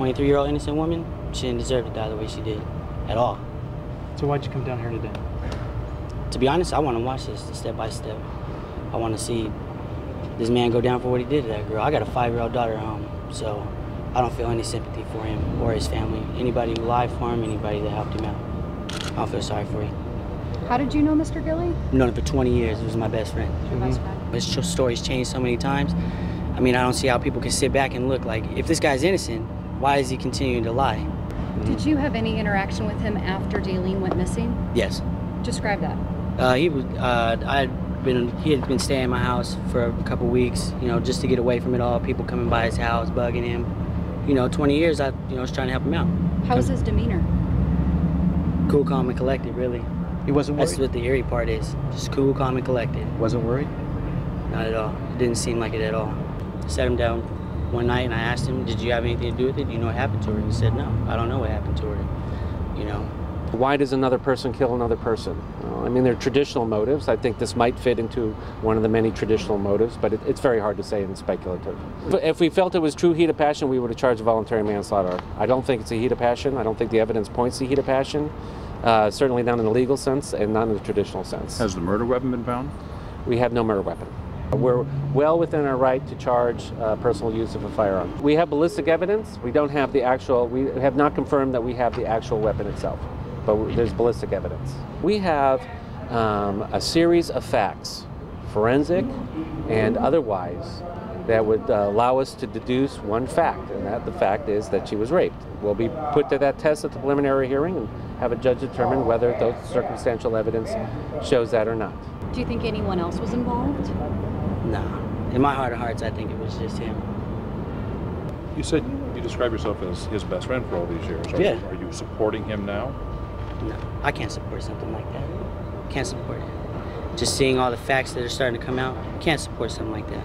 23 year old innocent woman, she didn't deserve to die the way she did at all. So why'd you come down here today? To be honest, I want to watch this step by step. I want to see this man go down for what he did to that girl. I got a five year old daughter at home, so I don't feel any sympathy for him or his family. Anybody who lied for him, anybody that helped him out. I don't feel sorry for him. How did you know Mr. Gilley? I've known him for 20 years. He was my best friend. Your best friend. Mm-hmm. His tr- story's changed so many times. I mean, I don't see how people can sit back and look like, if this guy's innocent, why is he continuing to lie? Did you have any interaction with him after Dalene went missing? Yes. Describe that. Uh, he was. Uh, I had been. He had been staying in my house for a couple weeks. You know, just to get away from it all. People coming by his house, bugging him. You know, 20 years. I, you know, was trying to help him out. How's his demeanor? Cool, calm, and collected. Really. He wasn't worried. That's what the eerie part is. Just cool, calm, and collected. Wasn't worried. Not at all. It didn't seem like it at all. I sat him down one night and I asked him, "Did you have anything to do with it? Do you know what happened to her?" And he said, "No, I don't know what happened to her." You know. Why does another person kill another person? Well, I mean, there are traditional motives. I think this might fit into one of the many traditional motives, but it, it's very hard to say and speculative. If we felt it was true heat of passion, we would have charged voluntary manslaughter. I don't think it's a heat of passion. I don't think the evidence points to heat of passion. Uh, certainly not in the legal sense and not in the traditional sense. Has the murder weapon been found? We have no murder weapon. We're well within our right to charge uh, personal use of a firearm. We have ballistic evidence. We don't have the actual, we have not confirmed that we have the actual weapon itself, but there's ballistic evidence. We have um, a series of facts, forensic and otherwise, that would uh, allow us to deduce one fact, and that the fact is that she was raped. We'll be put to that test at the preliminary hearing and have a judge determine whether those circumstantial evidence shows that or not. Do you think anyone else was involved? Nah. In my heart of hearts, I think it was just him. You said you describe yourself as his best friend for all these years. Are, Yeah. you, are you supporting him now? No, I can't support something like that. Can't support it. Just seeing all the facts that are starting to come out, can't support something like that.